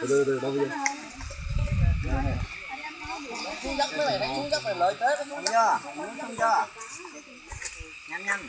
từ từ từ đâu bây giờ xuống dốc xuống dốc lợi thế xuống xuống nhanh nhanh